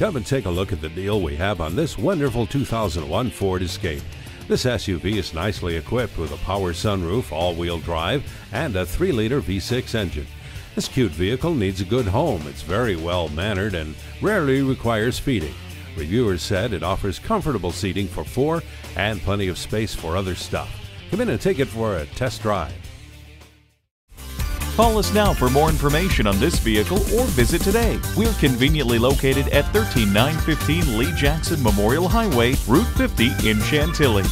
Come and take a look at the deal we have on this wonderful 2001 Ford Escape. This SUV is nicely equipped with a power sunroof, all-wheel drive, and a 3-liter V6 engine. This cute vehicle needs a good home. It's very well mannered and rarely requires feeding. Reviewers said it offers comfortable seating for four and plenty of space for other stuff. Come in and take it for a test drive. Call us now for more information on this vehicle or visit today. We're conveniently located at 13915 Lee Jackson Memorial Highway, Route 50 in Chantilly.